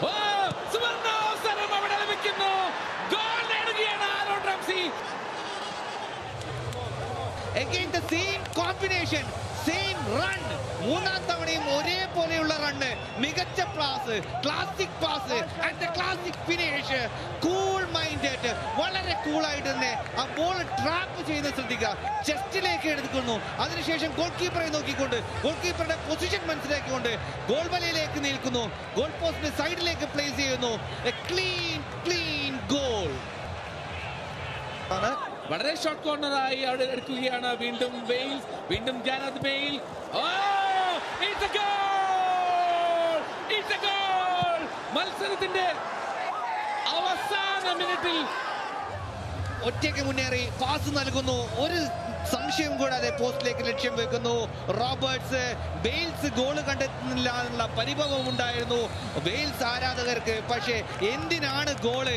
ഓ സുവർണാവസരം അവിടെ ഗോൾ നേടുകയാണ് Aaron Ramsey. Again the same combination same run മൂന്നാം തവണയും ഒരേപോലെയുള്ള റണ്ണ് മികച്ച pass classic pass and classic finish കൂളായിട്ട് തന്നെ ആ ബോൾ ട്രാപ്പ് ചെയ്യുന്നത് ശ്രദ്ധിക്കുക. ചെസ്റ്റിലേക്ക് എടുക്കുന്നു. അതിനുശേഷം ഗോൾ കീപ്പറെ നോക്കിക്കൊണ്ട് ഗോൾ കീപ്പറുടെ പൊസിഷൻ മനസ്സിലാക്കിക്കൊണ്ട് ഗോൾ വലയിലേക്ക് നിൽക്കുന്നു. ഗോൾ പോസ്റ്റിന്റെ സൈഡിലേക്ക് പ്ലേസ് ചെയ്യുന്നു. ക്ലീൻ ക്ലീൻ ഗോൾ വളരെ ഷോർട്ട് കോർണറായി അവിടെ എടുക്കുകയാണ് വീണ്ടും ബെയിൽ വീണ്ടും ജാനത് goal! മത്സരത്തിന്റെ അവസാന മിനിറ്റിൽ ഒറ്റയ്ക്ക് മുന്നേറി പാസ് നൽകുന്നു. ഒരു സംശയം കൂടാതെ പോസ്റ്റിലേക്ക് ലക്ഷ്യം വെക്കുന്നു. റോബർട്ട്സ് വെയിൽസ് ഗോൾ കണ്ടെത്തുന്നില്ല എന്നുള്ള പരിഭവം ഉണ്ടായിരുന്നു. വെയിൽസ് ആരാധകർക്ക് പക്ഷേ എന്തിനാണ് ഗോൾ